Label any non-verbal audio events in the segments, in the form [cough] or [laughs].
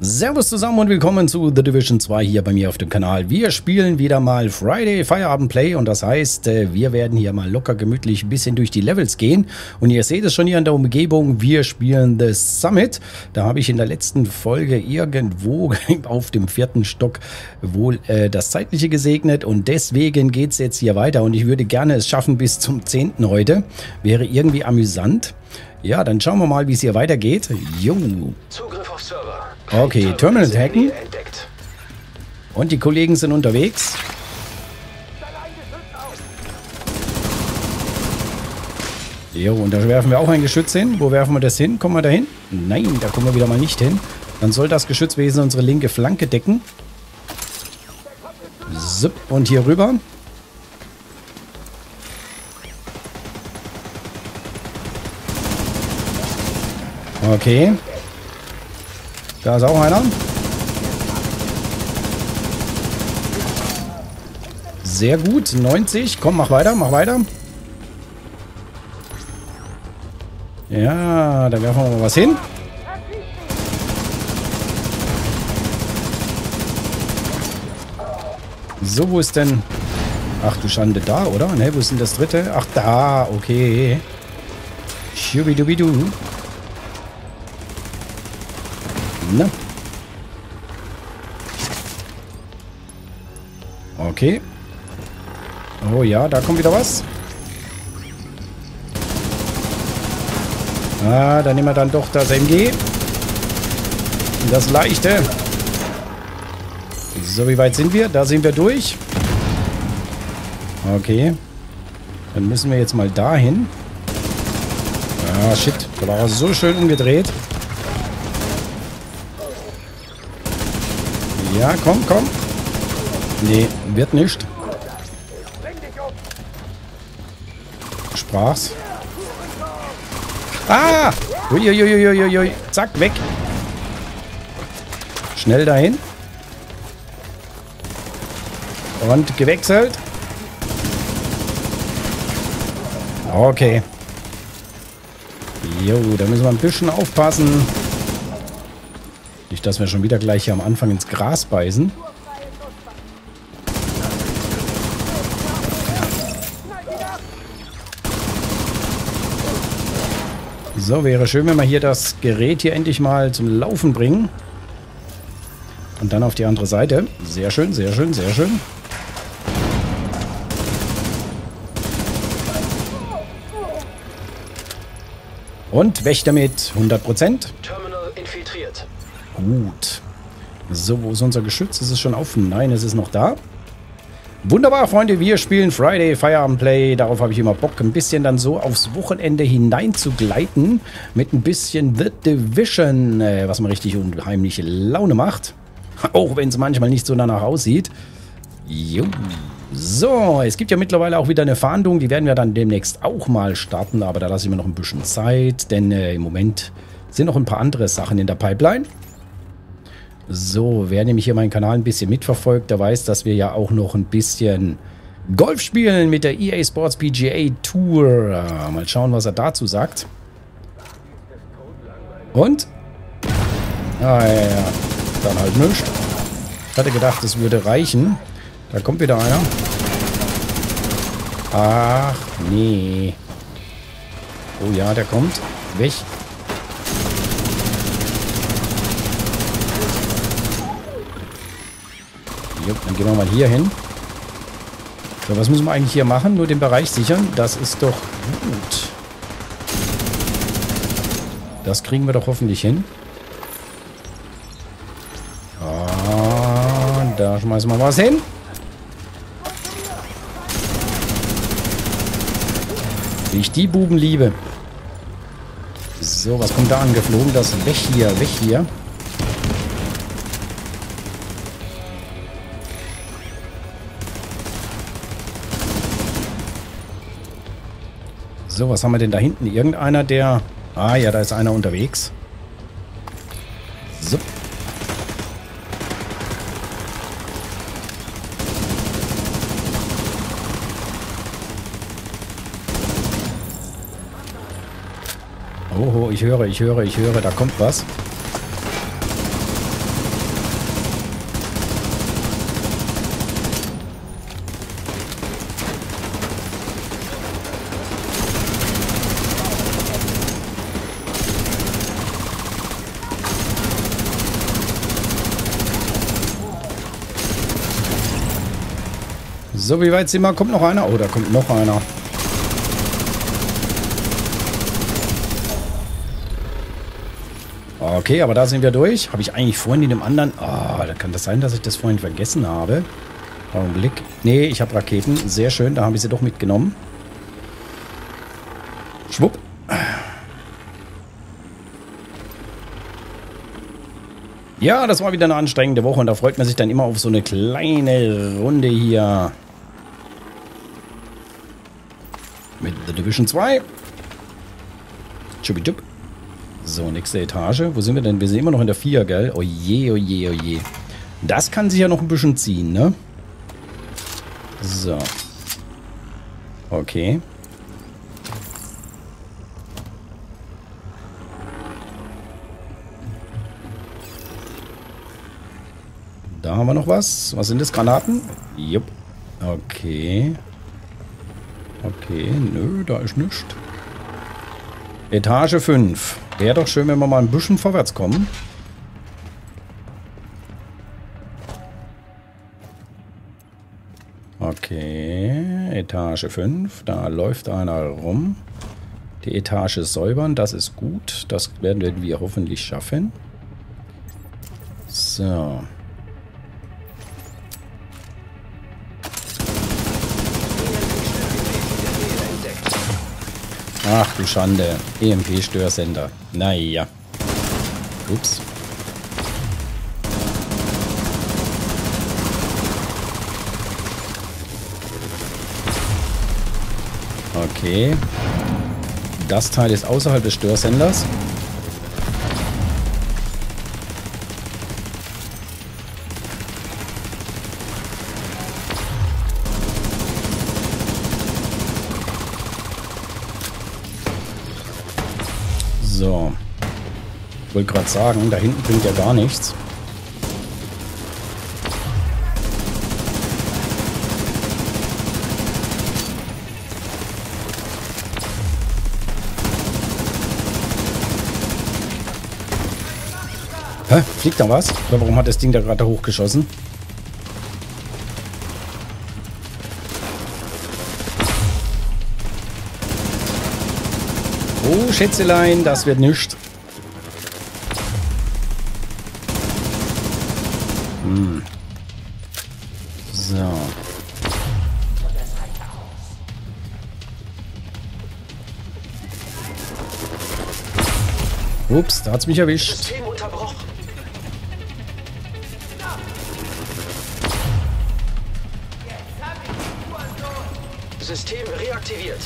Servus zusammen und willkommen zu The Division 2 hier bei mir auf dem Kanal. Wir spielen wieder mal Friday Feierabend Play und das heißt, äh, wir werden hier mal locker gemütlich ein bisschen durch die Levels gehen. Und ihr seht es schon hier in der Umgebung, wir spielen The Summit. Da habe ich in der letzten Folge irgendwo [laughs] auf dem vierten Stock wohl äh, das Zeitliche gesegnet und deswegen geht es jetzt hier weiter und ich würde gerne es schaffen bis zum 10. heute. Wäre irgendwie amüsant. Ja, dann schauen wir mal, wie es hier weitergeht. Jo. Zugriff auf Server. Okay, Terminal hacken. Und die Kollegen sind unterwegs. Jo, und da werfen wir auch ein Geschütz hin. Wo werfen wir das hin? Kommen wir da hin? Nein, da kommen wir wieder mal nicht hin. Dann soll das Geschützwesen unsere linke Flanke decken. Zip, und hier rüber. Okay. Da ist auch einer. Sehr gut. 90. Komm, mach weiter, mach weiter. Ja, da werfen wir mal was hin. So, wo ist denn... Ach du Schande, da, oder? Ne, wo ist denn das dritte? Ach, da, okay. Schubidubidu. Ne? Okay. Oh ja, da kommt wieder was. Ah, dann nehmen wir dann doch das MG. Das leichte. So, wie weit sind wir? Da sind wir durch. Okay. Dann müssen wir jetzt mal dahin. Ah, shit. Da war er so schön umgedreht. Ja, komm, komm. Nee, wird nicht. Sprach's. Ah! Uiuiuiuiui. Zack, weg. Schnell dahin. Und gewechselt. Okay. Jo, da müssen wir ein bisschen aufpassen. Dass wir schon wieder gleich hier am Anfang ins Gras beißen. So, wäre schön, wenn wir hier das Gerät hier endlich mal zum Laufen bringen. Und dann auf die andere Seite. Sehr schön, sehr schön, sehr schön. Und weg damit. 100%. Gut. So, wo ist unser Geschütz? Ist es schon auf? Nein, es ist noch da. Wunderbar, Freunde, wir spielen Friday Feierabend Play. Darauf habe ich immer Bock, ein bisschen dann so aufs Wochenende hinein zu gleiten. Mit ein bisschen The Division, äh, was mir richtig unheimliche Laune macht. Auch wenn es manchmal nicht so danach aussieht. Jo. So, es gibt ja mittlerweile auch wieder eine Fahndung. Die werden wir dann demnächst auch mal starten. Aber da lasse ich mir noch ein bisschen Zeit. Denn äh, im Moment sind noch ein paar andere Sachen in der Pipeline. So, wer nämlich hier meinen Kanal ein bisschen mitverfolgt, der weiß, dass wir ja auch noch ein bisschen Golf spielen mit der EA Sports PGA Tour. Mal schauen, was er dazu sagt. Und? Ah, ja, ja. Dann halt nichts. Ich hatte gedacht, es würde reichen. Da kommt wieder einer. Ach, nee. Oh ja, der kommt. Weg. Dann gehen wir mal hier hin. So, was müssen wir eigentlich hier machen? Nur den Bereich sichern? Das ist doch gut. Das kriegen wir doch hoffentlich hin. Und da schmeißen wir was hin. Wie ich die Buben liebe. So, was kommt da angeflogen? Das weg hier, weg hier. So, was haben wir denn da hinten? Irgendeiner, der... Ah ja, da ist einer unterwegs. So. Oh, ich höre, ich höre, ich höre, da kommt was. So, wie weit sind wir? Kommt noch einer? Oh, da kommt noch einer. Okay, aber da sind wir durch. Habe ich eigentlich vorhin in dem anderen... Ah, oh, da kann das sein, dass ich das vorhin vergessen habe. Augenblick. Nee, ich habe Raketen. Sehr schön, da habe ich sie doch mitgenommen. Schwupp. Ja, das war wieder eine anstrengende Woche und da freut man sich dann immer auf so eine kleine Runde hier. Mit The Division 2. Tschubidup. So, nächste Etage. Wo sind wir denn? Wir sind immer noch in der 4, gell? Oje, oje, oje. Das kann sich ja noch ein bisschen ziehen, ne? So. Okay. Da haben wir noch was. Was sind das? Granaten? Jupp. Okay. Okay, nö, da ist nichts. Etage 5. Wäre doch schön, wenn wir mal ein bisschen vorwärts kommen. Okay, Etage 5. Da läuft einer rum. Die Etage säubern, das ist gut. Das werden wir hoffentlich schaffen. So. Ach du Schande. EMP-Störsender. Naja. Ups. Okay. Das Teil ist außerhalb des Störsenders. Wollte gerade sagen, da hinten bringt ja gar nichts. Hä? Fliegt da was? Oder warum hat das Ding da gerade hochgeschossen? Oh, Schätzelein, das wird nichts. Ups, da hat's mich erwischt. System unterbrochen. System reaktiviert.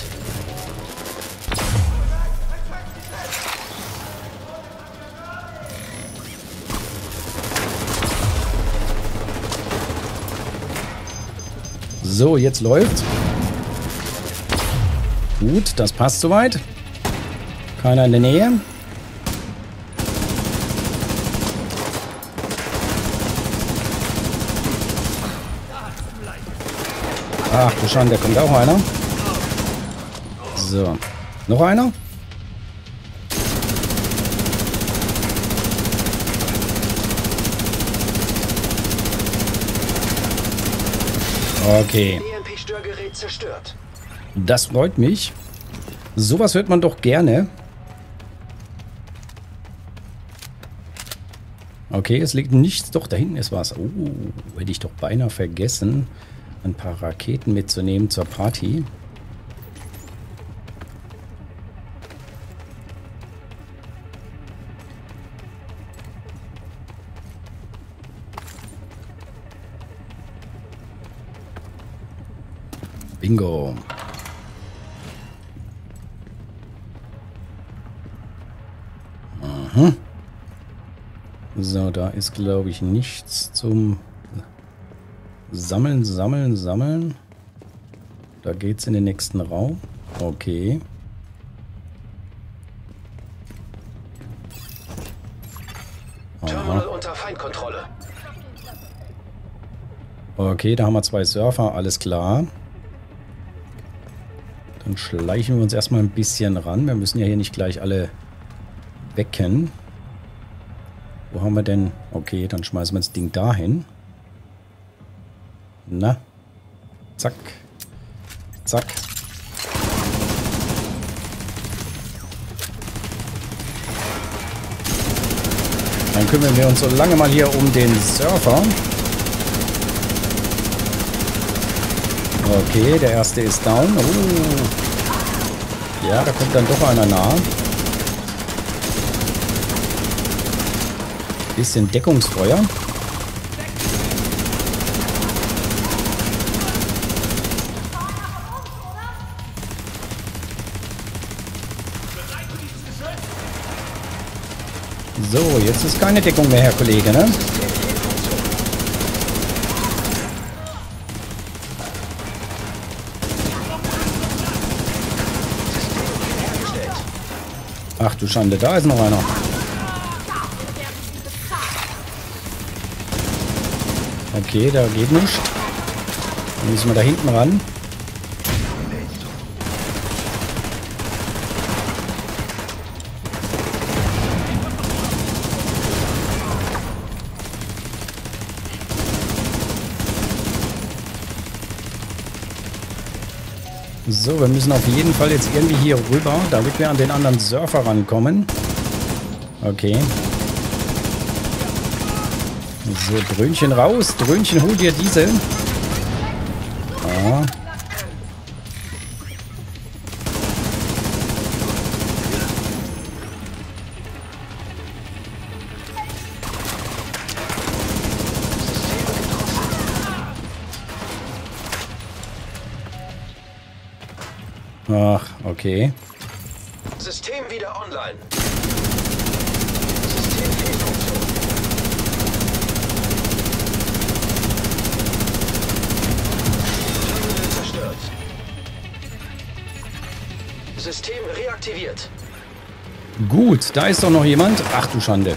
So, jetzt läuft. Gut, das passt soweit. Keiner in der Nähe. Ach du Schande, kommt auch einer. So. Noch einer? Okay. Das freut mich. Sowas hört man doch gerne. Okay, es liegt nichts. Doch, da hinten ist was. Oh, hätte ich doch beinahe vergessen, ein paar Raketen mitzunehmen zur Party. Bingo. Aha. So, da ist, glaube ich, nichts zum Sammeln, Sammeln, Sammeln. Da geht's in den nächsten Raum. Okay. Terminal unter Feindkontrolle. Okay, da haben wir zwei Surfer, alles klar. Dann schleichen wir uns erstmal ein bisschen ran. Wir müssen ja hier nicht gleich alle wecken. Wo haben wir denn? Okay, dann schmeißen wir das Ding dahin. Na? Zack. Zack. Dann kümmern wir uns so lange mal hier um den Surfer. Okay, der erste ist down. Oh. Ja, da kommt dann doch einer nah. Bisschen Deckungsfeuer. So, jetzt ist keine Deckung mehr, Herr Kollege, ne? Ach du Schande, da ist noch einer. Okay, da geht nichts. Dann müssen wir da hinten ran. So, wir müssen auf jeden Fall jetzt irgendwie hier rüber, damit wir an den anderen Surfer rankommen. Okay. So, Dröhnchen raus. Dröhnchen, hol dir diese. Okay. System wieder online. System zerstört. System reaktiviert. Gut, da ist doch noch jemand. Ach du Schande.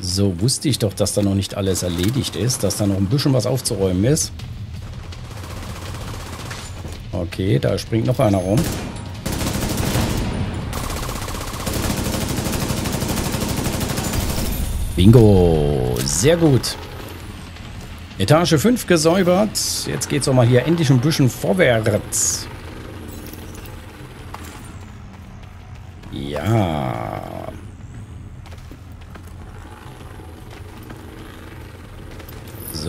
So, wusste ich doch, dass da noch nicht alles erledigt ist, dass da noch ein bisschen was aufzuräumen ist. Okay, da springt noch einer rum. Bingo, sehr gut. Etage 5 gesäubert. Jetzt geht es auch mal hier endlich ein bisschen vorwärts.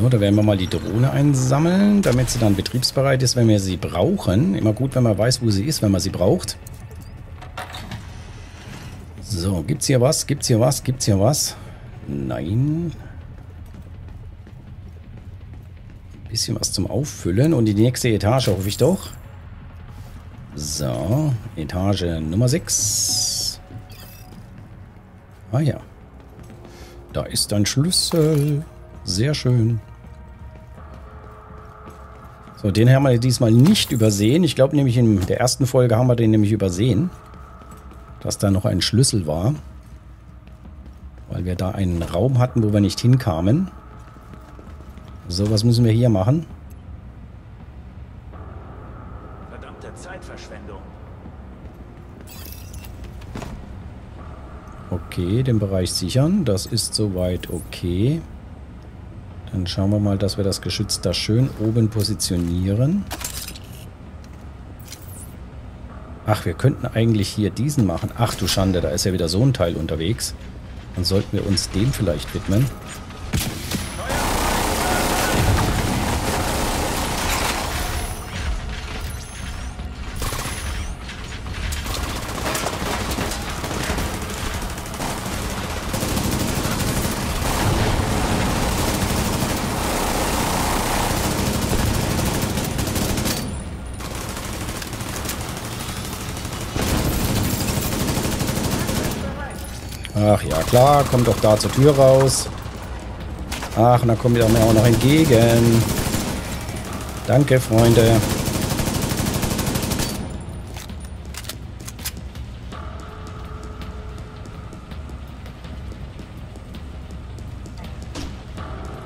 So, da werden wir mal die Drohne einsammeln, damit sie dann betriebsbereit ist, wenn wir sie brauchen. Immer gut, wenn man weiß, wo sie ist, wenn man sie braucht. So, gibt's hier was? Gibt's hier was? Gibt's hier was? Nein. Ein bisschen was zum Auffüllen und die nächste Etage hoffe ich doch. So, Etage Nummer 6. Ah ja. Da ist ein Schlüssel. Sehr schön. So, den haben wir diesmal nicht übersehen. Ich glaube nämlich in der ersten Folge haben wir den nämlich übersehen. Dass da noch ein Schlüssel war. Weil wir da einen Raum hatten, wo wir nicht hinkamen. So, was müssen wir hier machen? Verdammte Zeitverschwendung. Okay, den Bereich sichern. Das ist soweit okay. Dann schauen wir mal, dass wir das Geschütz da schön oben positionieren. Ach, wir könnten eigentlich hier diesen machen. Ach du Schande, da ist ja wieder so ein Teil unterwegs. Dann sollten wir uns dem vielleicht widmen. Ach ja, klar, kommt doch da zur Tür raus. Ach, und dann kommt ihr mir auch noch entgegen. Danke, Freunde.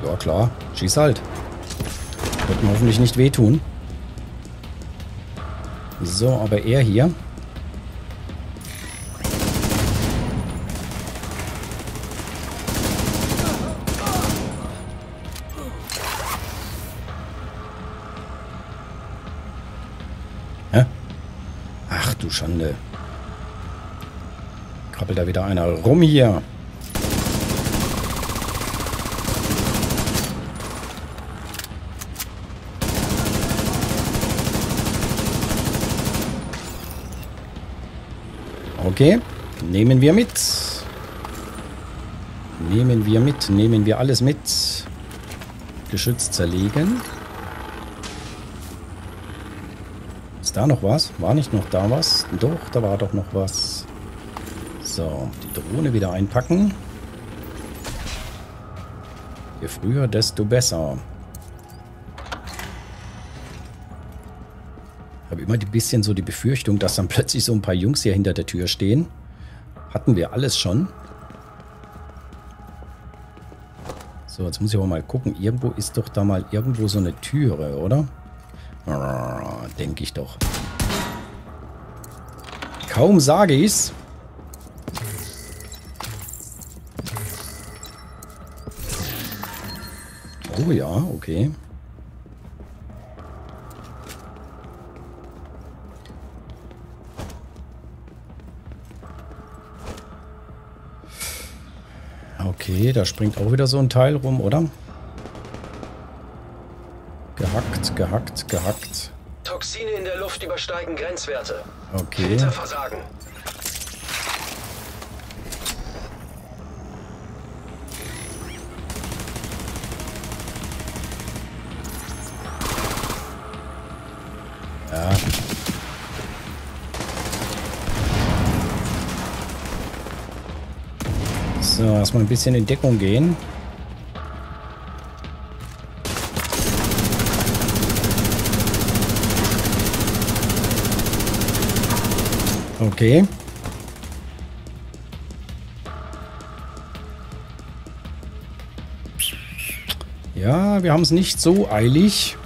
Ja, klar. Schieß halt. Wird mir hoffentlich nicht wehtun. So, aber er hier. Schande. Krabbelt da wieder einer rum hier. Okay, nehmen wir mit. Nehmen wir mit, nehmen wir alles mit. Geschütz zerlegen. Ist da noch was? War nicht noch da was? Doch, da war doch noch was. So, die Drohne wieder einpacken. Je früher, desto besser. Ich habe immer ein bisschen so die Befürchtung, dass dann plötzlich so ein paar Jungs hier hinter der Tür stehen. Hatten wir alles schon. So, jetzt muss ich aber mal gucken. Irgendwo ist doch da mal irgendwo so eine Türe, oder? Ah, Denke ich doch. Kaum sage ich's. Oh ja, okay. Okay, da springt auch wieder so ein Teil rum, oder? Gehackt, gehackt. Toxine in der Luft übersteigen Grenzwerte. Okay. Filter versagen. Ja. So, erstmal ein bisschen in Deckung gehen. Okay. Ja, wir haben es nicht so eilig.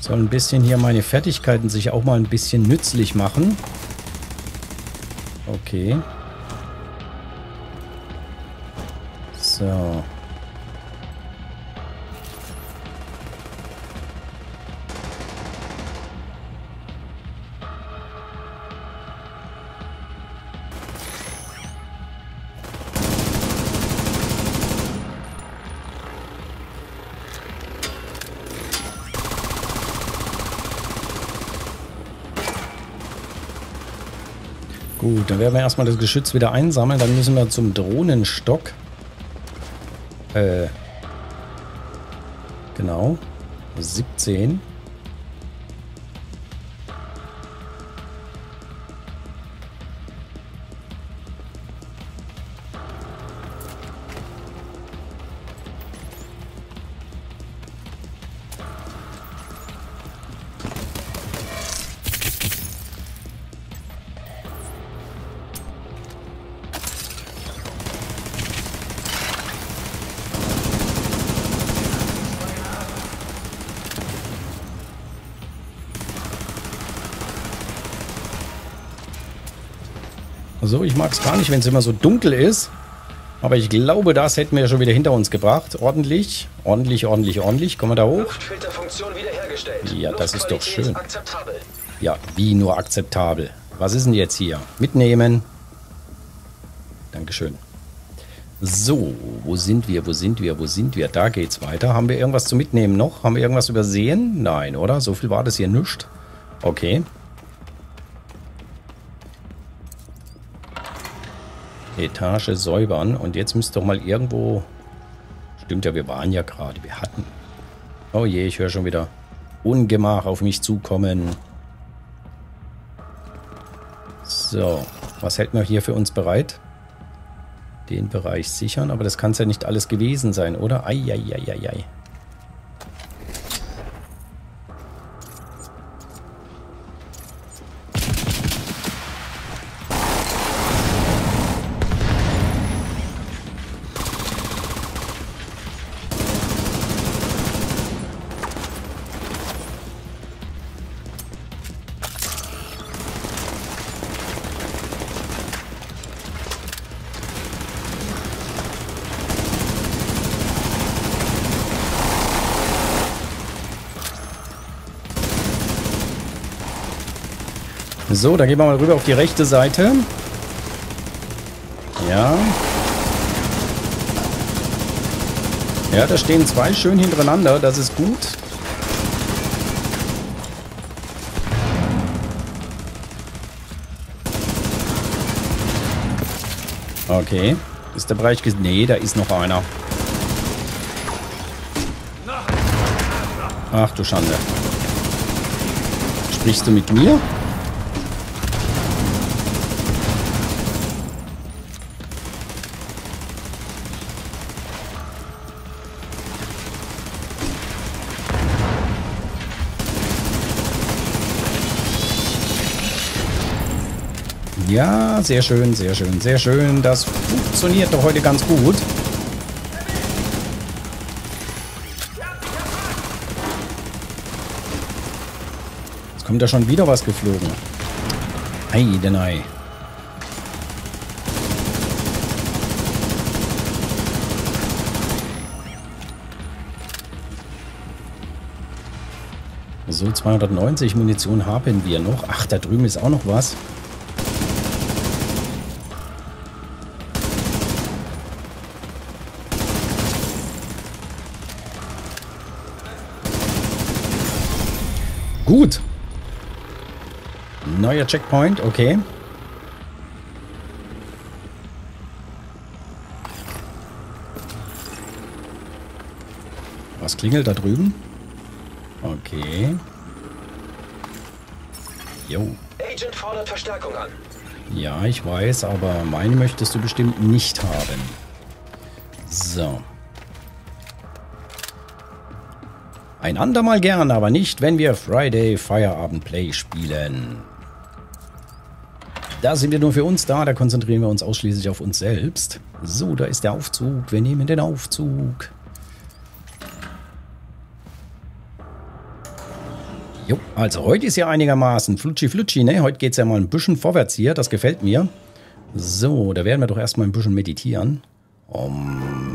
Soll ein bisschen hier meine Fertigkeiten sich auch mal ein bisschen nützlich machen. Okay. Gut, dann werden wir erstmal das Geschütz wieder einsammeln. Dann müssen wir zum Drohnenstock. Äh. Genau. 17. So, ich mag es gar nicht, wenn es immer so dunkel ist. Aber ich glaube, das hätten wir schon wieder hinter uns gebracht. Ordentlich, ordentlich, ordentlich, ordentlich. Kommen wir da hoch? Ja, das ist doch schön. Ja, wie nur akzeptabel. Was ist denn jetzt hier? Mitnehmen. Dankeschön. So, wo sind wir, wo sind wir, wo sind wir? Da geht's weiter. Haben wir irgendwas zu mitnehmen noch? Haben wir irgendwas übersehen? Nein, oder? So viel war das hier nicht. Okay. Etage säubern. Und jetzt müsste doch mal irgendwo... Stimmt ja, wir waren ja gerade. Wir hatten... Oh je, ich höre schon wieder Ungemach auf mich zukommen. So, was hält man hier für uns bereit? Den Bereich sichern, aber das kann es ja nicht alles gewesen sein, oder? Eieieiei. So, dann gehen wir mal rüber auf die rechte Seite. Ja. Ja, da stehen zwei schön hintereinander. Das ist gut. Okay. Ist der Bereich... Nee, da ist noch einer. Ach du Schande. Sprichst du mit mir? Ja, sehr schön, sehr schön, sehr schön. Das funktioniert doch heute ganz gut. Jetzt kommt da schon wieder was geflogen. Ei, denn ei. So, 290 Munition haben wir noch. Ach, da drüben ist auch noch was. Gut. Neuer Checkpoint, okay. Was klingelt da drüben? Okay. Jo. Agent fordert Verstärkung an. Ja, ich weiß, aber meine möchtest du bestimmt nicht haben. So. Ein andermal gern, aber nicht, wenn wir Friday Feierabend Play spielen. Da sind wir nur für uns da, da konzentrieren wir uns ausschließlich auf uns selbst. So, da ist der Aufzug. Wir nehmen den Aufzug. Jo, also heute ist ja einigermaßen flutschi flutschi, ne? Heute geht es ja mal ein bisschen vorwärts hier, das gefällt mir. So, da werden wir doch erstmal ein bisschen meditieren. Um,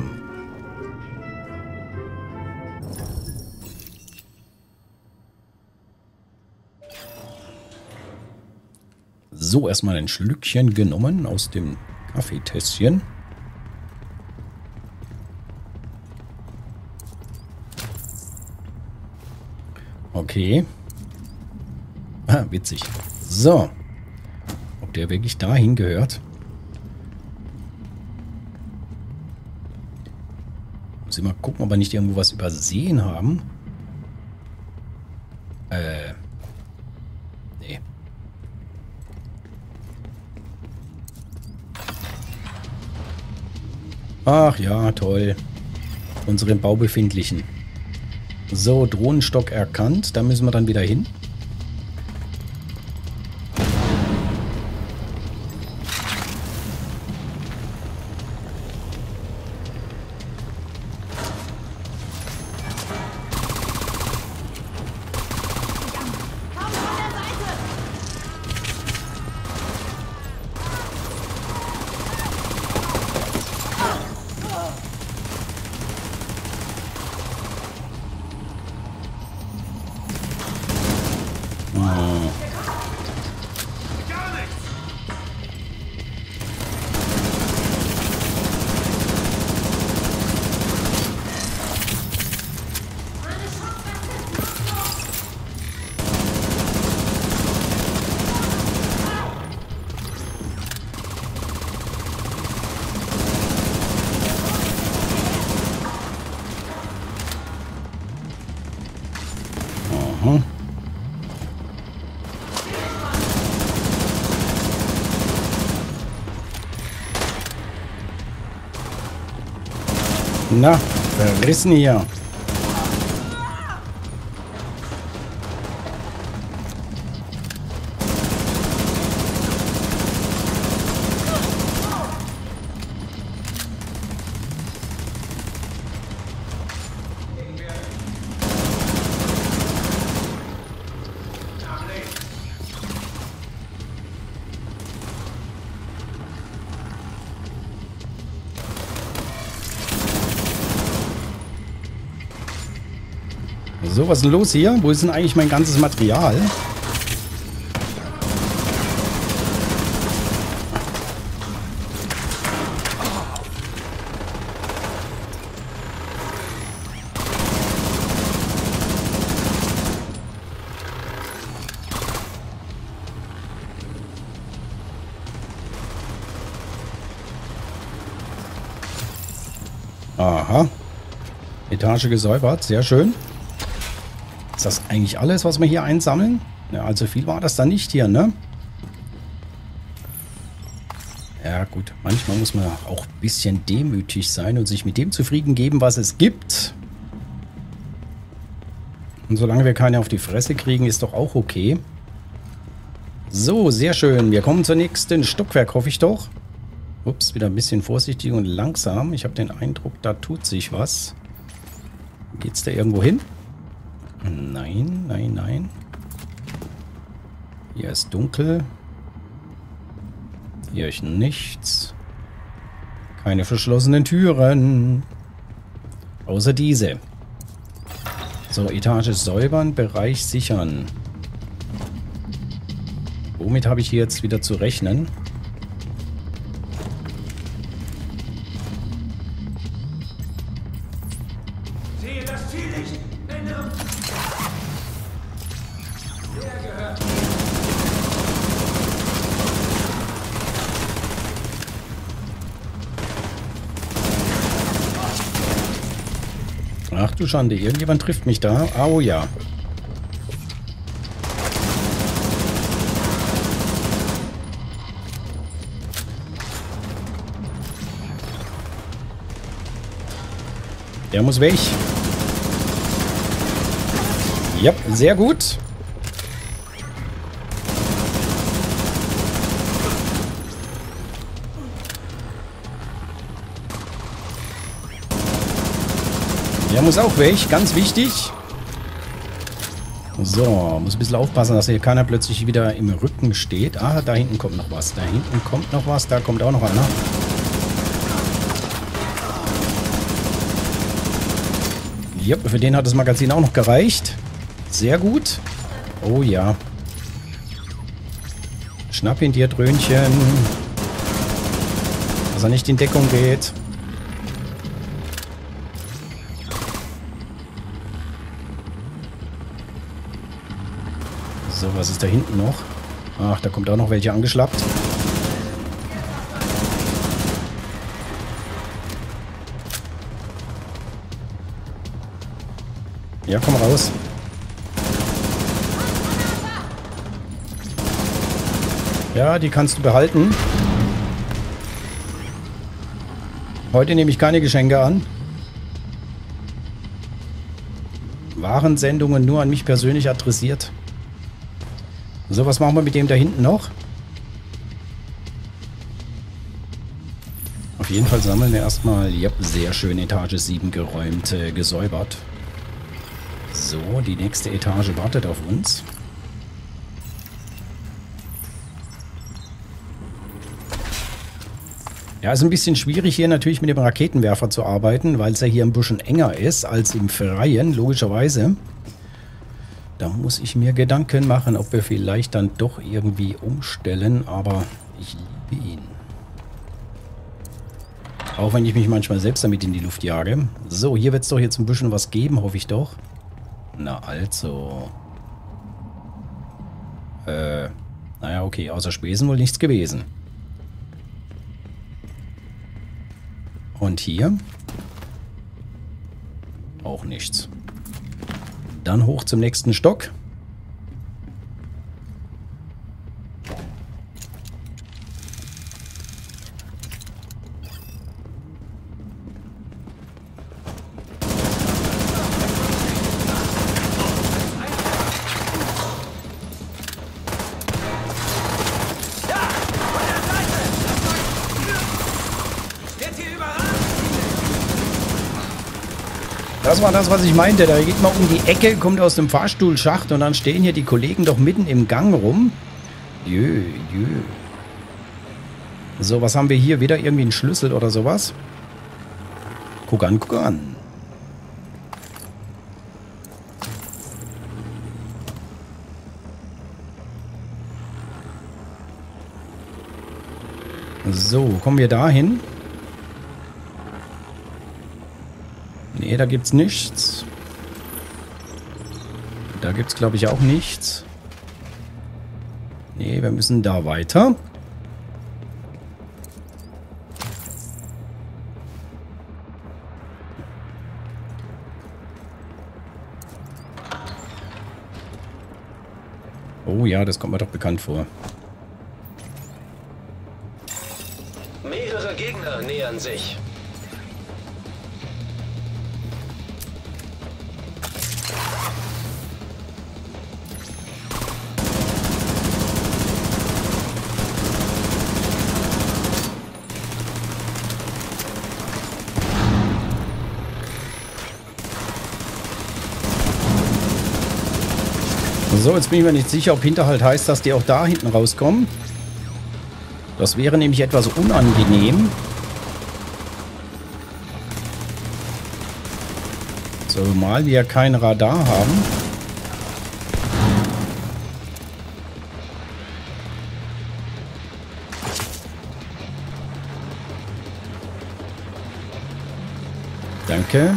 So, erstmal ein Schlückchen genommen aus dem Kaffeetässchen. Okay. Ah, witzig. So. Ob der wirklich dahin gehört? Muss ich mal gucken, ob wir nicht irgendwo was übersehen haben. Äh. Ach ja, toll. Unsere Baubefindlichen. So, Drohnenstock erkannt. Da müssen wir dann wieder hin. Na, verrissen hier. was ist denn los hier? Wo ist denn eigentlich mein ganzes Material? Aha. Etage gesäubert, sehr schön. Ist das eigentlich alles, was wir hier einsammeln? Ja, also viel war das dann nicht hier, ne? Ja gut, manchmal muss man auch ein bisschen demütig sein und sich mit dem zufrieden geben, was es gibt. Und solange wir keine auf die Fresse kriegen, ist doch auch okay. So, sehr schön. Wir kommen zur nächsten Stockwerk, hoffe ich doch. Ups, wieder ein bisschen vorsichtig und langsam. Ich habe den Eindruck, da tut sich was. Geht's da irgendwo hin? Nein, nein, nein. Hier ist dunkel. Hier ist nichts. Keine verschlossenen Türen. Außer diese. So, Etage säubern, Bereich sichern. Womit habe ich hier jetzt wieder zu rechnen? Du Schande, irgendjemand trifft mich da. Oh ja. Der muss weg. Ja, sehr gut. Der muss auch weg, ganz wichtig. So, muss ein bisschen aufpassen, dass hier keiner plötzlich wieder im Rücken steht. Ah, da hinten kommt noch was. Da hinten kommt noch was. Da kommt auch noch einer. Ja, für den hat das Magazin auch noch gereicht. Sehr gut. Oh ja. Schnapp ihn dir, Dröhnchen. Dass er nicht in Deckung geht. So, was ist da hinten noch? Ach, da kommt auch noch welche angeschlappt. Ja, komm raus. Ja, die kannst du behalten. Heute nehme ich keine Geschenke an. Warensendungen nur an mich persönlich adressiert. So, was machen wir mit dem da hinten noch? Auf jeden Fall sammeln wir erstmal, ja, sehr schön Etage 7 geräumt, äh, gesäubert. So, die nächste Etage wartet auf uns. Ja, ist ein bisschen schwierig hier natürlich mit dem Raketenwerfer zu arbeiten, weil es ja hier ein bisschen enger ist als im Freien, logischerweise. Da muss ich mir Gedanken machen, ob wir vielleicht dann doch irgendwie umstellen, aber ich liebe ihn. Auch wenn ich mich manchmal selbst damit in die Luft jage. So, hier wird es doch jetzt ein bisschen was geben, hoffe ich doch. Na also. Äh, naja, okay, außer Spesen wohl nichts gewesen. Und hier? Auch nichts. Dann hoch zum nächsten Stock. Das war das, was ich meinte. Da geht man um die Ecke, kommt aus dem Fahrstuhlschacht und dann stehen hier die Kollegen doch mitten im Gang rum. Jö, jö. So, was haben wir hier? Wieder irgendwie einen Schlüssel oder sowas? Guck an, guck an. So, kommen wir dahin? Nee, da gibt's nichts. Da gibt's, glaube ich, auch nichts. Nee, wir müssen da weiter. Oh ja, das kommt mir doch bekannt vor. Mehrere Gegner nähern sich. Jetzt bin ich mir nicht sicher, ob Hinterhalt heißt, dass die auch da hinten rauskommen. Das wäre nämlich etwas unangenehm. Zumal wir kein Radar haben. Danke.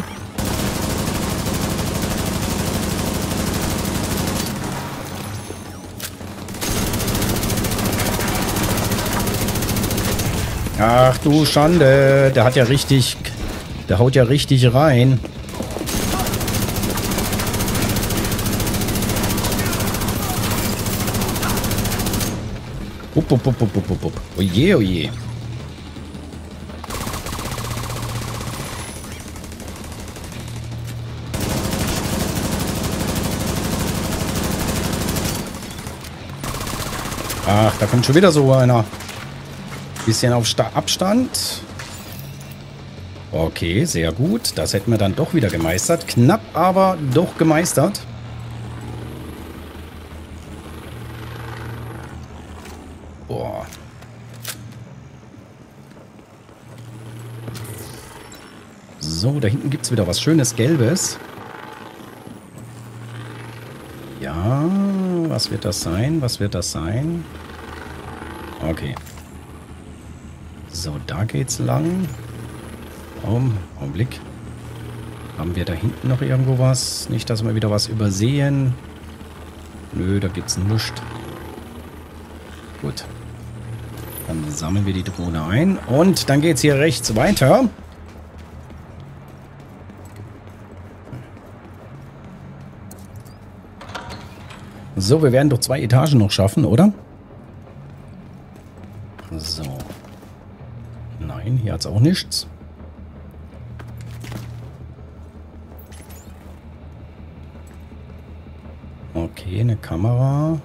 Ach du Schande. Der hat ja richtig... Der haut ja richtig rein. Upp, upp, upp, upp, upp, upp. Oje, oje. Ach, da kommt schon wieder so einer. Bisschen auf Sta Abstand. Okay, sehr gut. Das hätten wir dann doch wieder gemeistert. Knapp, aber doch gemeistert. Boah. So, da hinten gibt es wieder was Schönes Gelbes. Ja, was wird das sein? Was wird das sein? Okay. So, da geht's lang. Um, Augenblick. Haben wir da hinten noch irgendwo was? Nicht, dass wir wieder was übersehen. Nö, da gibt's nichts. Gut. Dann sammeln wir die Drohne ein. Und dann geht's hier rechts weiter. So, wir werden doch zwei Etagen noch schaffen, oder? Es auch nichts. Okay, eine Kamera.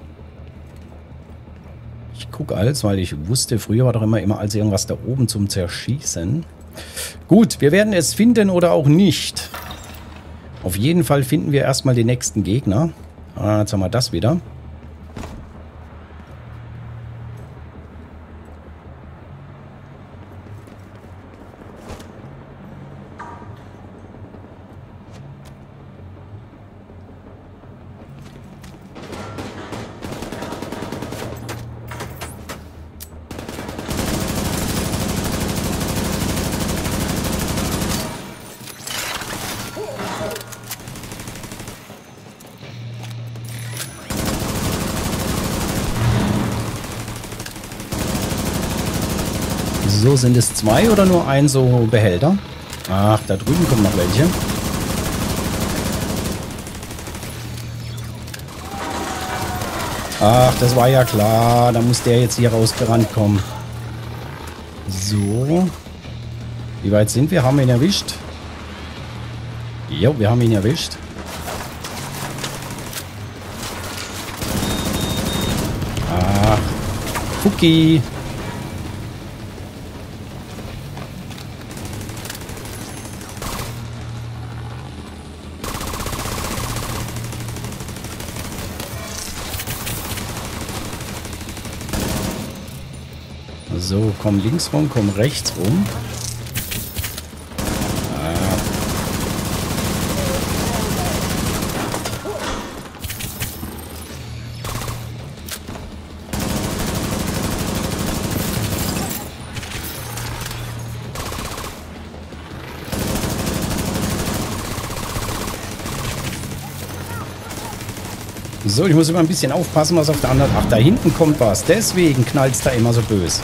Ich gucke alles, weil ich wusste, früher war doch immer, immer als irgendwas da oben zum Zerschießen. Gut, wir werden es finden oder auch nicht. Auf jeden Fall finden wir erstmal den nächsten Gegner. Ah, jetzt haben wir das wieder. So, sind es zwei oder nur ein so Behälter? Ach, da drüben kommen noch welche. Ach, das war ja klar. Da muss der jetzt hier rausgerannt kommen. So. Wie weit sind wir? Haben wir ihn erwischt? Jo, wir haben ihn erwischt. Ach, Cookie. So, komm links rum, komm rechts rum. So, ich muss immer ein bisschen aufpassen, was auf der anderen... Ach, da hinten kommt was. Deswegen knallt es da immer so böse.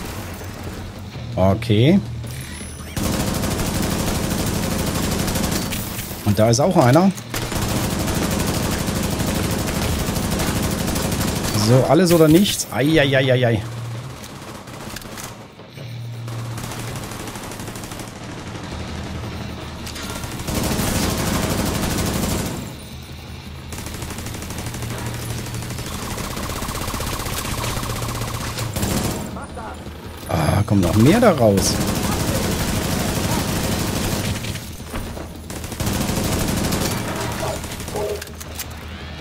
Okay. Und da ist auch einer. So, alles oder nichts. Eieieiei. Ah, mehr daraus.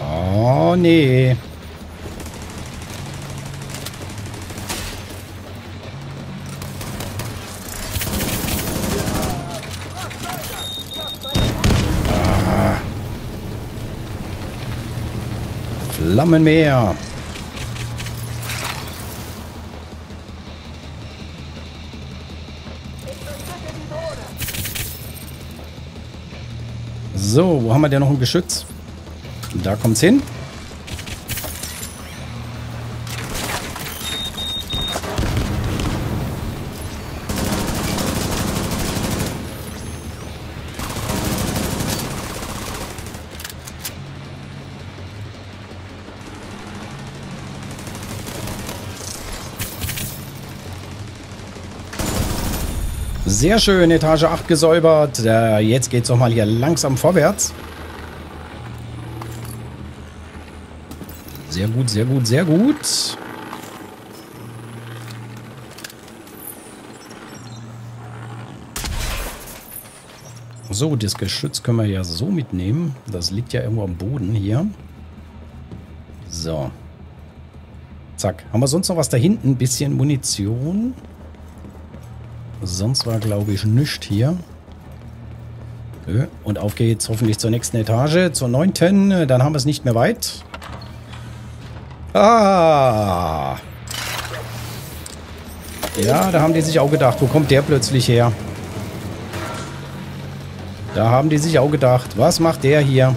Oh, nee. Ah. Flammenmeer. So, wo haben wir denn noch ein Geschütz? Da kommt's hin. Sehr schön, Etage 8 gesäubert. Äh, jetzt geht's doch mal hier langsam vorwärts. Sehr gut, sehr gut, sehr gut. So, das Geschütz können wir ja so mitnehmen. Das liegt ja irgendwo am Boden hier. So. Zack. Haben wir sonst noch was da hinten? Ein bisschen Munition. Sonst war, glaube ich, nichts hier. Und auf geht's hoffentlich zur nächsten Etage, zur neunten. Dann haben wir es nicht mehr weit. Ah. Ja, da haben die sich auch gedacht, wo kommt der plötzlich her? Da haben die sich auch gedacht, was macht der hier?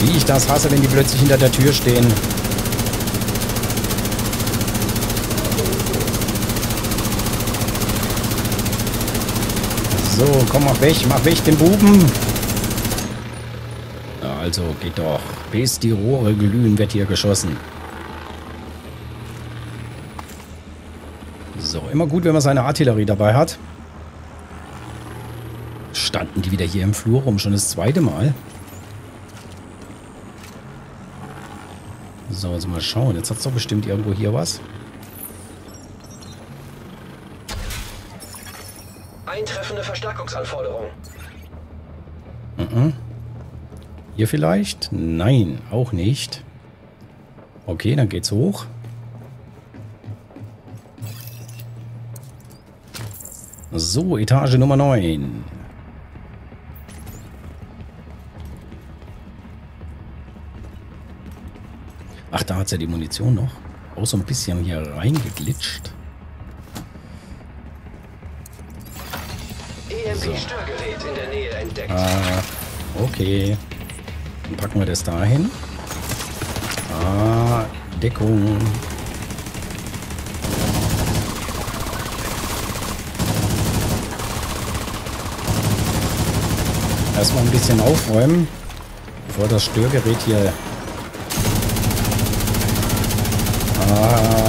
Wie ich das hasse, wenn die plötzlich hinter der Tür stehen. So, komm, mach weg, mach weg den Buben. Also, geht doch. Bis die Rohre glühen, wird hier geschossen. So, immer gut, wenn man seine Artillerie dabei hat. Standen die wieder hier im Flur rum, schon das zweite Mal. So, also mal schauen. Jetzt hat es doch bestimmt irgendwo hier was. Eintreffende Verstärkungsanforderung. Mhm. Hier vielleicht? Nein, auch nicht. Okay, dann geht's hoch. So, Etage Nummer 9. Ach, da hat ja die Munition noch. Auch so ein bisschen hier reingeglitscht. Nähe entdeckt. Ah, okay. Dann packen wir das dahin. Ah, Deckung. Erstmal ein bisschen aufräumen, bevor das Störgerät hier... Ah,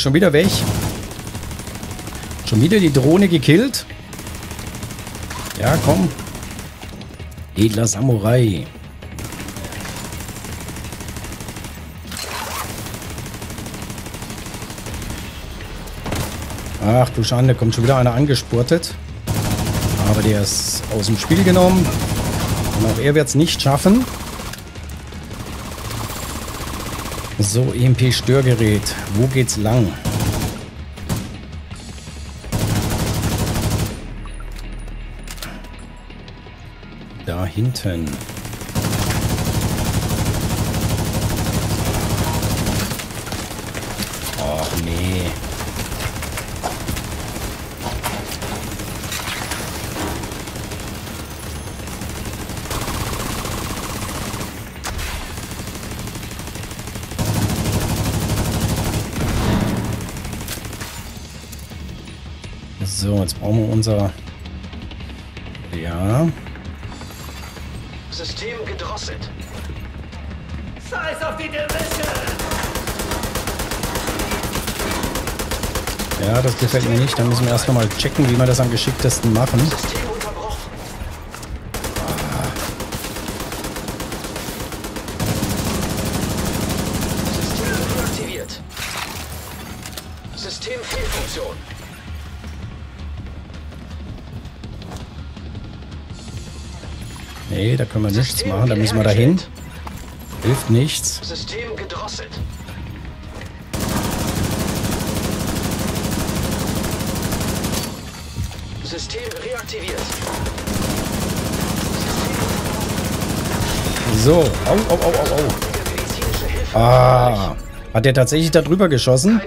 Wie, schon wieder weg? Schon wieder die Drohne gekillt? Ja, komm. Edler Samurai. Ach du Schande, kommt schon wieder einer angespurtet. Aber der ist aus dem Spiel genommen. Und auch er wird es nicht schaffen. So, EMP-Störgerät. Wo geht's lang? Da hinten. Och nee. So, jetzt brauchen wir unser... Ja. System gedrosselt. Scheiß auf die! Ja, das gefällt mir nicht. Dann müssen wir erst nochmal checken, wie wir das am geschicktesten machen. System können wir nichts machen. Da müssen wir dahin. Hilft nichts. System gedrosselt. System reaktiviert. So. Au, au, au, au, au. Ah. Hat der tatsächlich da drüber geschossen?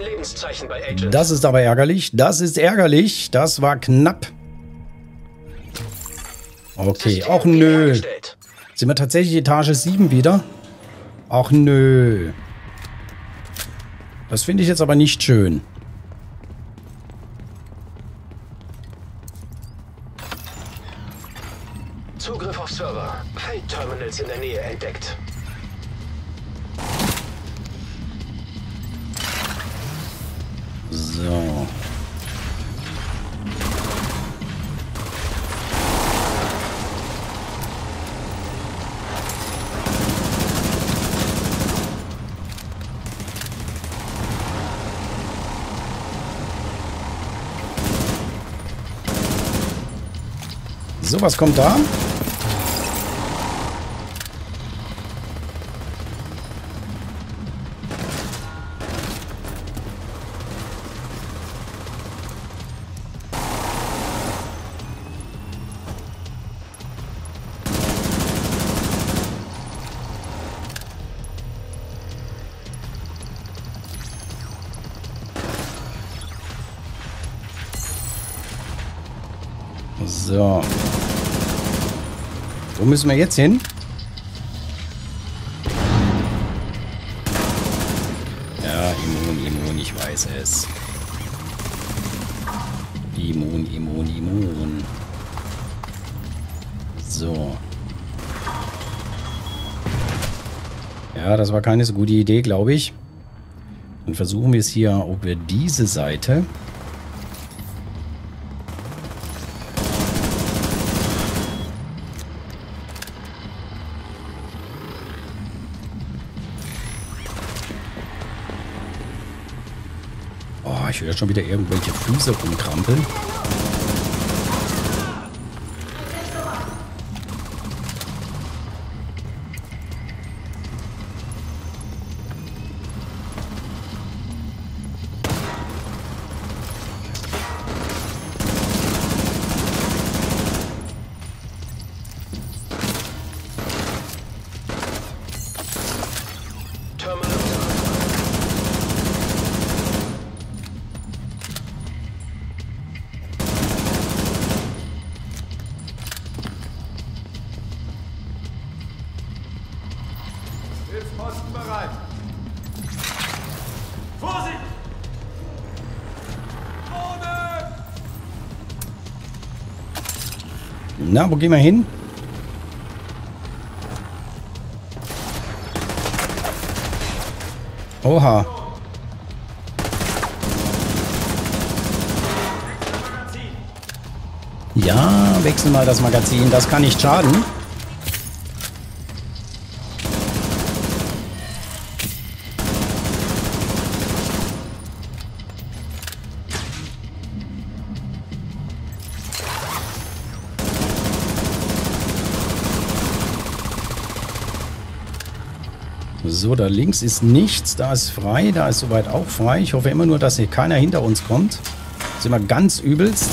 Das ist aber ärgerlich. Das ist ärgerlich. Das war knapp. Okay, auch nö. Sind wir tatsächlich Etage 7 wieder? Ach nö. Das finde ich jetzt aber nicht schön. Was kommt da? So. Wo müssen wir jetzt hin? Ja, immun, immun, ich weiß es. Immun, immun, immun. So. Ja, das war keine so gute Idee, glaube ich. Dann versuchen wir es hier, ob wir diese Seite... schon wieder irgendwelche Füße rumkrampeln. Wo gehen wir hin? Oha. Ja, wechsel mal das Magazin. Das kann nicht schaden. So, da links ist nichts. Da ist frei. Da ist soweit auch frei. Ich hoffe immer nur, dass hier keiner hinter uns kommt. Sind wir ganz übelst.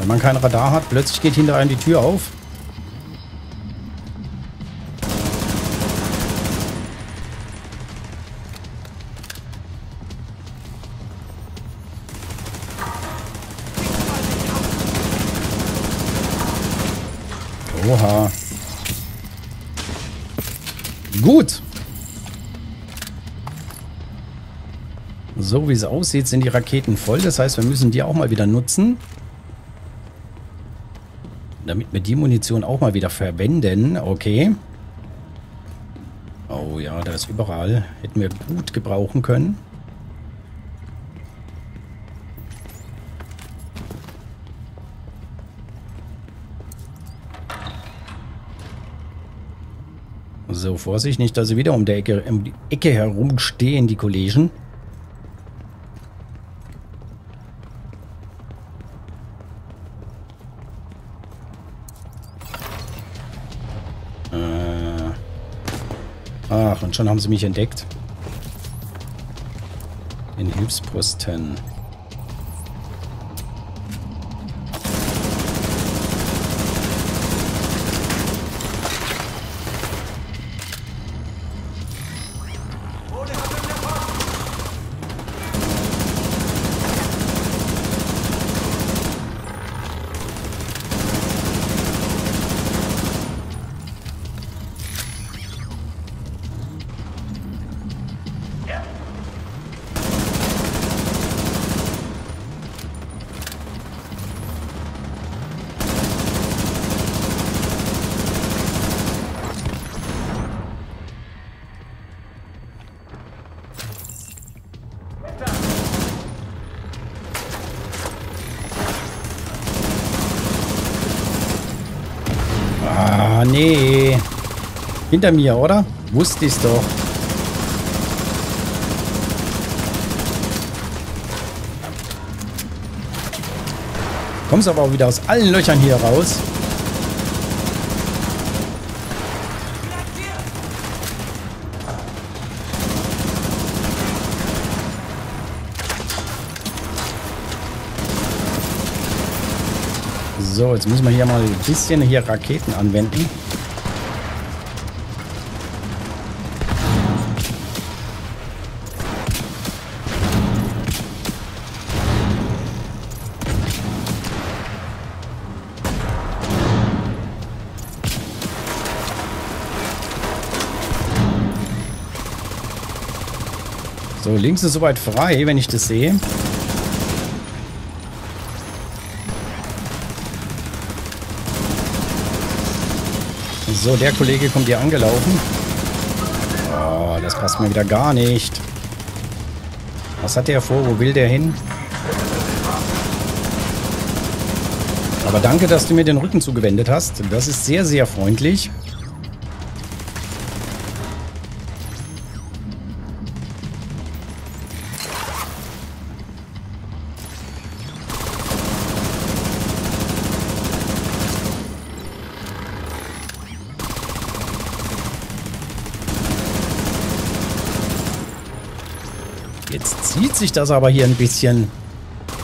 Dann man kein Radar hat, plötzlich geht hinter einem die Tür auf. So wie es aussieht, sind die Raketen voll. Das heißt, wir müssen die auch mal wieder nutzen. Damit wir die Munition auch mal wieder verwenden. Okay. Oh ja, da ist überall. Hätten wir gut gebrauchen können. So, Vorsicht, nicht, dass sie wieder um, der Ecke, um die Ecke herumstehen, die Kollegen. Schon haben sie mich entdeckt. Den Hilfsposten. Hinter mir, oder? Wusste ich's doch. Kommst aber auch wieder aus allen Löchern hier raus. So, jetzt müssen wir hier mal ein bisschen hier Raketen anwenden. Links ist soweit frei, wenn ich das sehe. So, der Kollege kommt hier angelaufen. Oh, das passt mir wieder gar nicht. Was hat der vor? Wo will der hin? Aber danke, dass du mir den Rücken zugewendet hast. Das ist sehr, sehr freundlich. Jetzt zieht sich das aber hier ein bisschen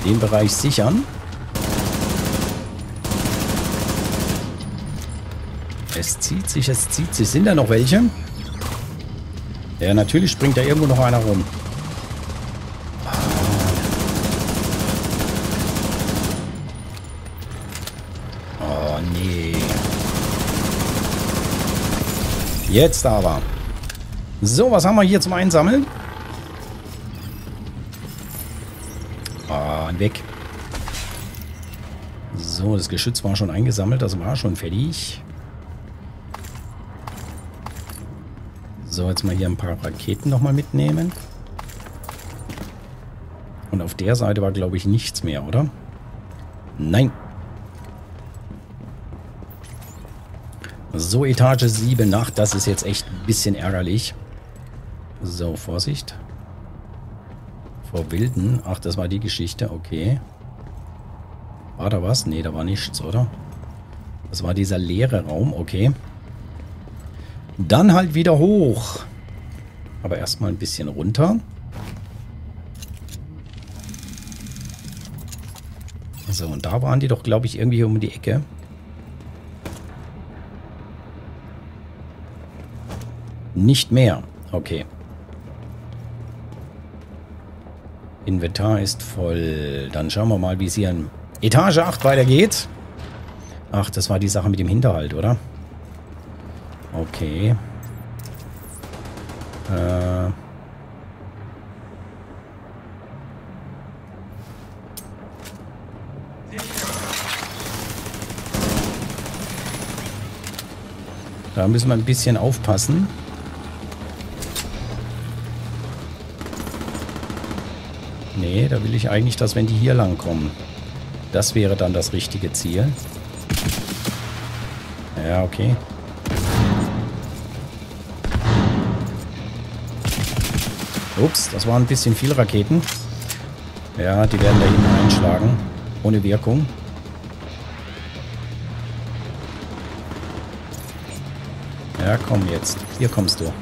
den Bereich sichern. Es zieht sich, es zieht sich. Sind da noch welche? Ja, natürlich springt da irgendwo noch einer rum. Oh, nee. Jetzt aber. So, was haben wir hier zum Einsammeln? Weg. So, das Geschütz war schon eingesammelt, das war schon fertig. So, jetzt mal hier ein paar Raketen nochmal mitnehmen. Und auf der Seite war, glaube ich, nichts mehr, oder? Nein. So, Etage 7 nach. Das ist jetzt echt ein bisschen ärgerlich. So, Vorsicht. Vor Wilden. Ach, das war die Geschichte. Okay. War da was? Nee, da war nichts, oder? Das war dieser leere Raum. Okay. Dann halt wieder hoch. Aber erstmal ein bisschen runter. So, und da waren die doch, glaube ich, irgendwie um die Ecke. Nicht mehr. Okay. Inventar ist voll. Dann schauen wir mal, wie es hier in Etage 8 weitergeht. Ach, das war die Sache mit dem Hinterhalt, oder? Okay. Äh... Da müssen wir ein bisschen aufpassen. Nee, da will ich eigentlich, dass wenn die hier lang kommen. Das wäre dann das richtige Ziel. Ja, okay. Ups, das waren ein bisschen viel Raketen. Ja, die werden da hinten einschlagen. Ohne Wirkung. Ja, komm jetzt. Hier kommst du.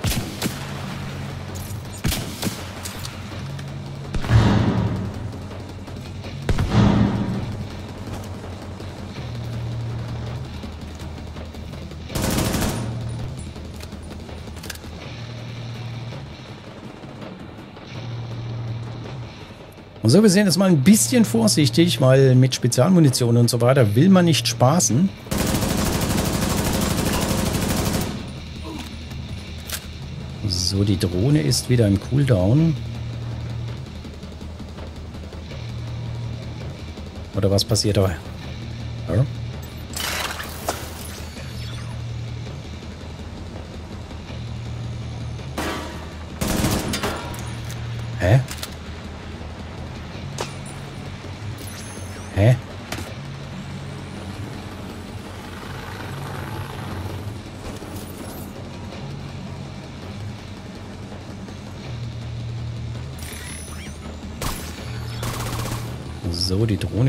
So, wir sehen jetzt mal ein bisschen vorsichtig, weil mit Spezialmunition und so weiter will man nicht spaßen. So, die Drohne ist wieder im Cooldown. Oder was passiert da?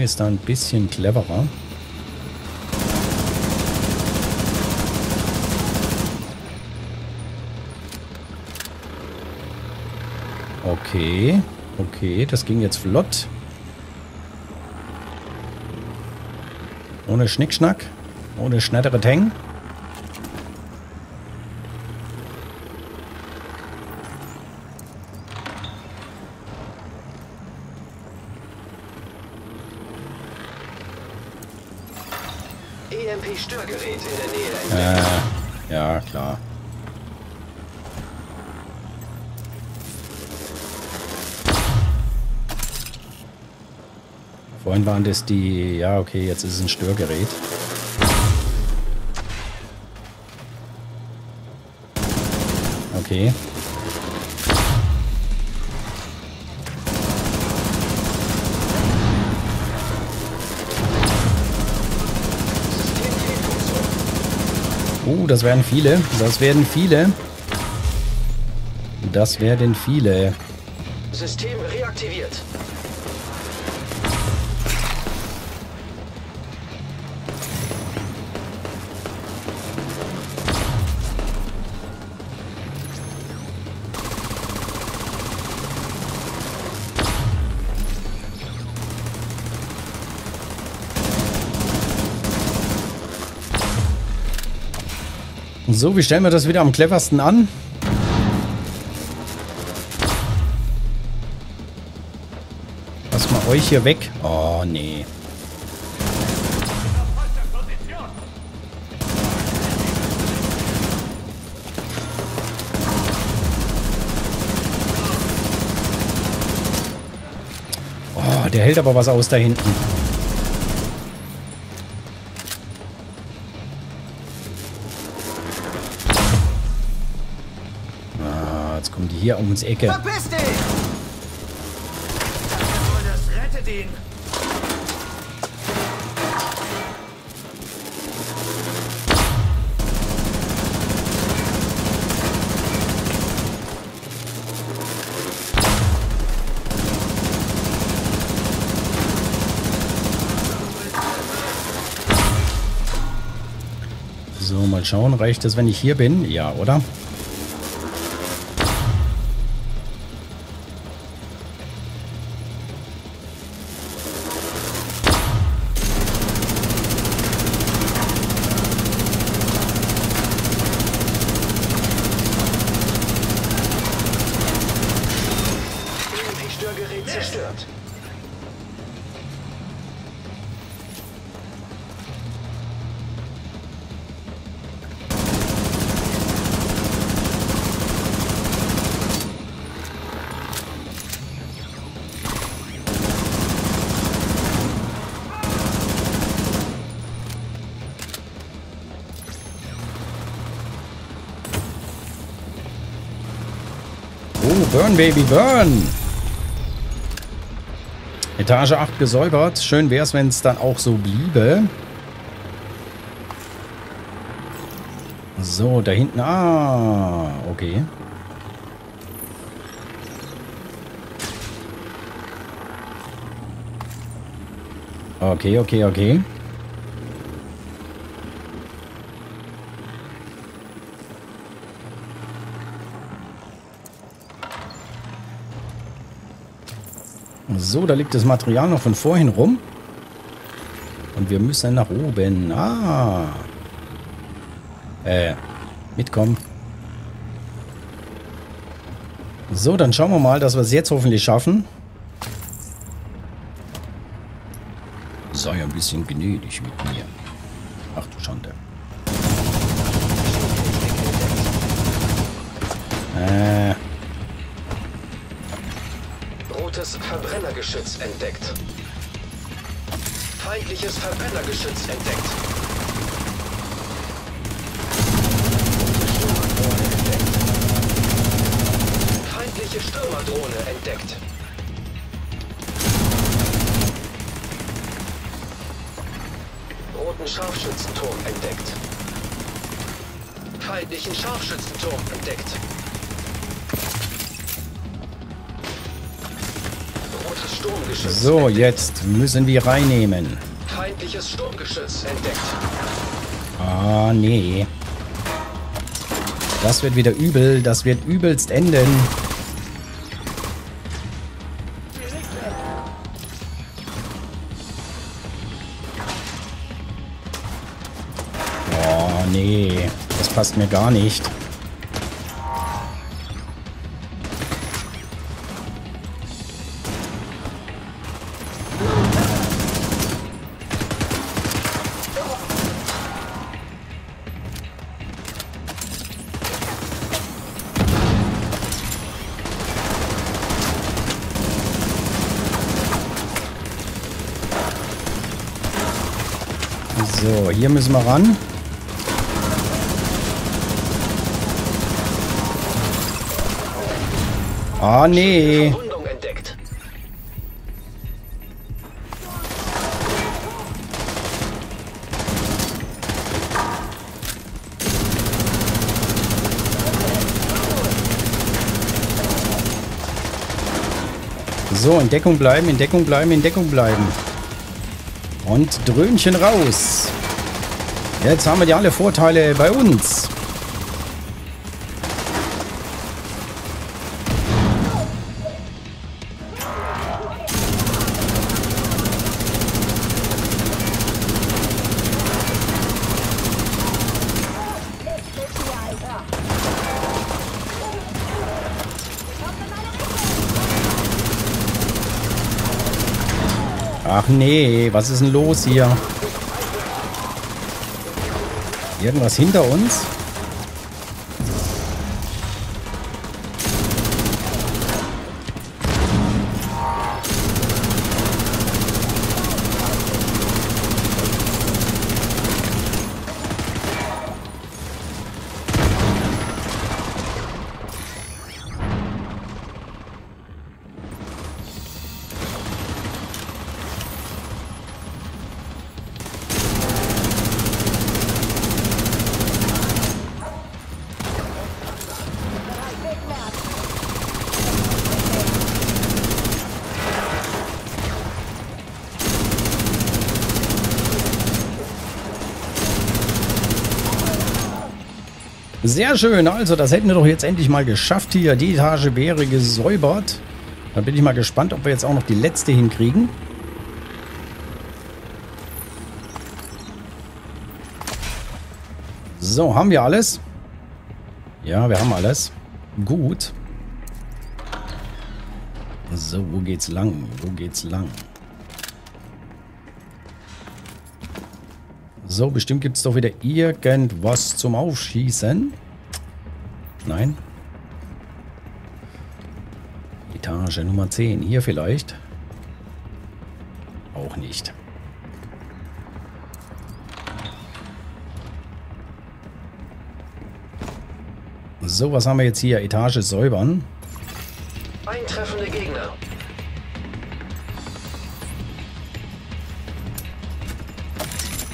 Ist da ein bisschen cleverer. Okay, okay, das ging jetzt flott. Ohne Schnickschnack, ohne schnettere Teng. EMP-Störgerät in der Nähe. Äh, ja, klar. Vorhin waren das die... Ja, okay, jetzt ist es ein Störgerät. Okay. Uh, das werden viele. Das werden viele. Das werden viele. System reaktiviert. So, wie stellen wir das wieder am cleversten an? Lass mal euch hier weg. Oh, nee. Oh, der hält aber was aus da hinten. Hier ums Ecke. Verpiss dich! Das rettet ihn! So, mal schauen. Reicht das, wenn ich hier bin? Ja, oder? Baby, burn! Etage 8 gesäubert. Schön wäre es, wenn es dann auch so bliebe. So, da hinten. Ah, okay. Okay, okay, okay. So, da liegt das Material noch von vorhin rum. Und wir müssen nach oben. Ah. Äh, mitkommen. So, dann schauen wir mal, dass wir es jetzt hoffentlich schaffen. Sei ein bisschen gnädig mit mir. Ach du Schande. Äh, Rotes Verbrennergeschütz entdeckt. Feindliches Verbrennergeschütz entdeckt. Feindliche Stürmerdrohne entdeckt. Roten Scharfschützenturm entdeckt. Feindlichen Scharfschützenturm entdeckt. Sturmgeschütz so, entdeckt. jetzt müssen wir reinnehmen. Feindliches Sturmgeschütz entdeckt. Ah, nee. Das wird wieder übel. Das wird übelst enden. Oh, nee. Das passt mir gar nicht. Wir ran. Ah, nee. So, in Deckung bleiben, in Deckung bleiben, in Deckung bleiben. Und Dröhnchen raus. Jetzt haben wir die alle Vorteile bei uns. Ach nee, was ist denn los hier? Irgendwas hinter uns? Sehr schön, also das hätten wir doch jetzt endlich mal geschafft hier. Die Etage wäre gesäubert. Da bin ich mal gespannt, ob wir jetzt auch noch die letzte hinkriegen. So, haben wir alles? Ja, wir haben alles. Gut. So, wo geht's lang? Wo geht's lang? So, bestimmt gibt es doch wieder irgendwas zum Aufschießen. Nein? Etage Nummer 10. Hier vielleicht? Auch nicht. So, was haben wir jetzt hier? Etage säubern. Eintreffende Gegner.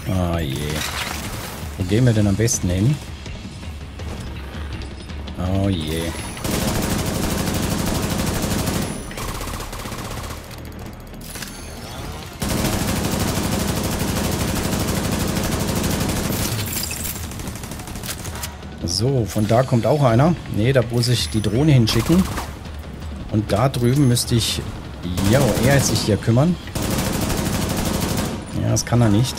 Ah je. Wo gehen wir denn am besten hin? So, von da kommt auch einer. Ne, da muss ich die Drohne hinschicken. Und da drüben müsste ich... Ja, er sich hier kümmern. Ja, das kann er nicht.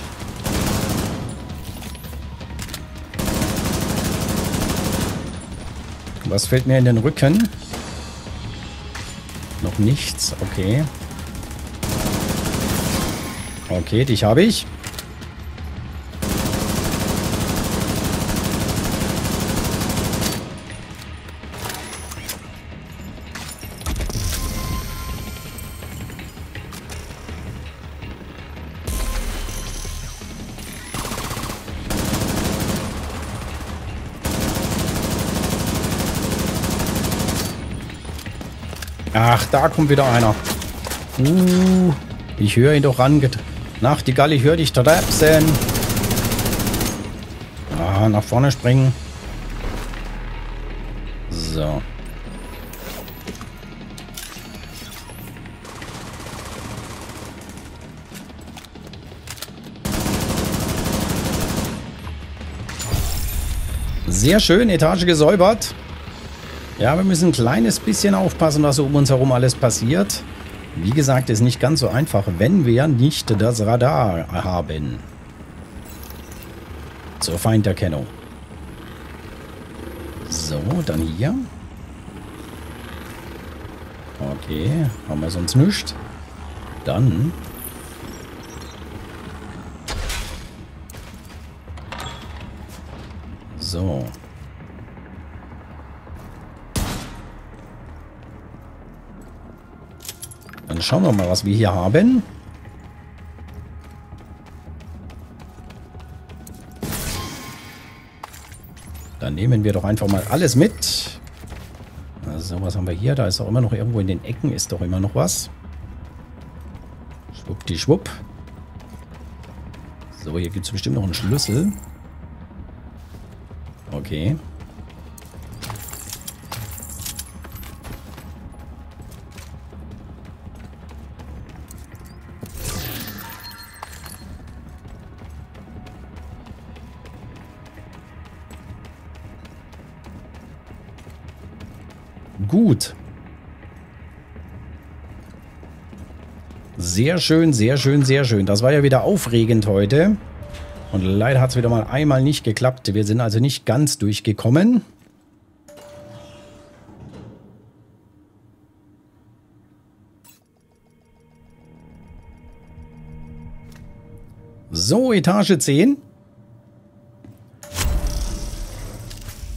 Was fällt mir in den Rücken? Noch nichts, okay. Okay, dich habe ich. Da kommt wieder einer. Uh, ich höre ihn doch ran. Nachtigall, ich höre dich trapsen. Ah, nach vorne springen. So. Sehr schön, Etage gesäubert. Ja, wir müssen ein kleines bisschen aufpassen, was um uns herum alles passiert. Wie gesagt, ist nicht ganz so einfach, wenn wir nicht das Radar haben. Zur Feinderkennung. So, dann hier. Okay, haben wir sonst nichts. Dann... So. Schauen wir mal, was wir hier haben. Dann nehmen wir doch einfach mal alles mit. So, was haben wir hier? Da ist auch immer noch irgendwo in den Ecken ist doch immer noch was. Schwuppdischwupp. So, hier gibt es bestimmt noch einen Schlüssel. Okay. Sehr schön, sehr schön, sehr schön. Das war ja wieder aufregend heute. Und leider hat es wieder mal einmal nicht geklappt. Wir sind also nicht ganz durchgekommen. So, Etage 10.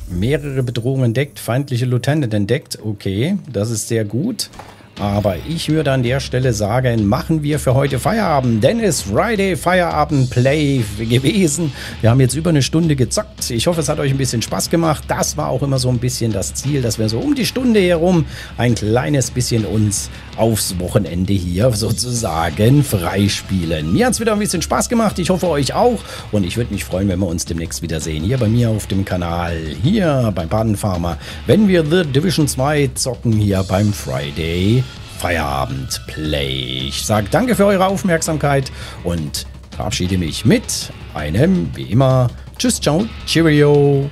Mehrere Bedrohungen entdeckt, feindliche Lieutenant entdeckt. Okay, das ist sehr gut. Aber ich würde an der Stelle sagen, machen wir für heute Feierabend, denn es ist Friday Feierabend Play gewesen. Wir haben jetzt über eine Stunde gezockt. Ich hoffe, es hat euch ein bisschen Spaß gemacht. Das war auch immer so ein bisschen das Ziel, dass wir so um die Stunde herum ein kleines bisschen uns aufs Wochenende hier sozusagen freispielen. Mir hat es wieder ein bisschen Spaß gemacht. Ich hoffe, euch auch. Und ich würde mich freuen, wenn wir uns demnächst wiedersehen. Hier bei mir auf dem Kanal, hier beim Badenfarmer, wenn wir The Division 2 zocken hier beim Friday Feierabend Play. Ich sage danke für eure Aufmerksamkeit und verabschiede mich mit einem, wie immer, Tschüss, ciao, Cheerio.